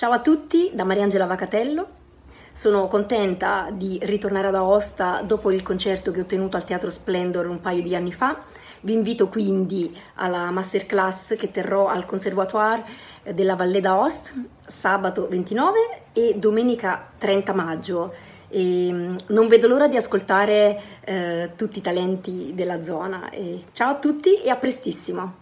Ciao a tutti da Mariangela Vacatello. Sono contenta di ritornare ad Aosta dopo il concerto che ho tenuto al Teatro Splendor un paio di anni fa. Vi invito quindi alla masterclass che terrò al Conservatoire eh, della Valle d'Aosta sabato 29 e domenica 30 maggio. E mm, non vedo l'ora di ascoltare eh, tutti i talenti della zona. E ciao a tutti e a prestissimo!